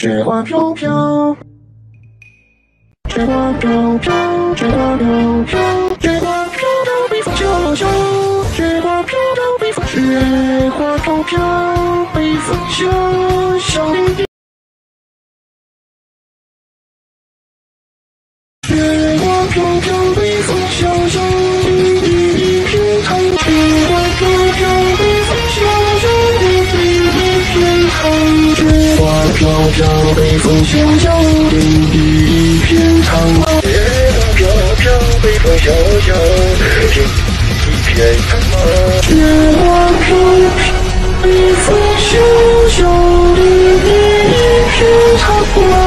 雪花飘飘，雪花飘飘，雪花飘飘，雪花飘飘，北风萧萧，雪花飘飘，北风，雪花飘飘，北风萧北风萧萧，天地一片苍茫。雪花飘飘，北风萧萧，天地一片苍茫。雪花飘飘，北风萧萧，天地一片苍茫。